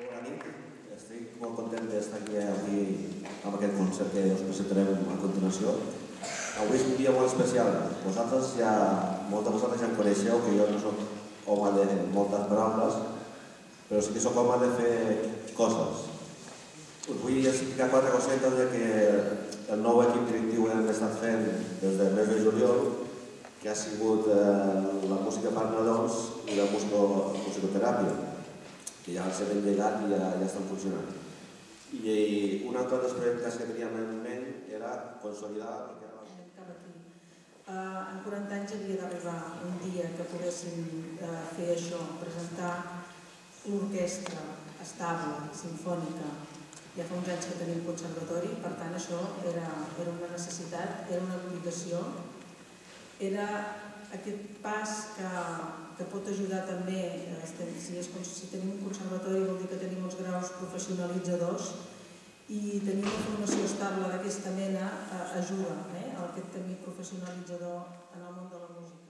Bona nit, estic molt content d'estar aquí avui amb aquest concert que us presentarem a continuació. Avui és un dia molt especial. Vosaltres ja, molts de vosaltres ja em coneixeu, que jo no soc home de moltes paraules, però sí que sóc home de fer coses. Us vull explicar quatre cosetes de que el nou equip directiu hem estat fent des del mes de juliol, que ha sigut eh, la música per nadons i la musico, musicoteràpia, que ja s'han engegat i ja, ja estan funcionant. I un altre dels projectes que teníem en ment era consolidar era Cap. Uh, en 40 anys havia d'arribar un dia que poguéssim uh, fer això, presentar l'orquestra estable, sinfònica. Ja fa uns anys que tenim conservatori, per tant això era, era una necessitat, era una obligació, era aquest pas que, que pot ajudar també, eh, si, és, si tenim un conservatori vol dir que tenim els graus professionalitzadors i tenir una formació estable d'aquesta mena eh, ajuda eh, aquest camí professionalitzador en el món de la música.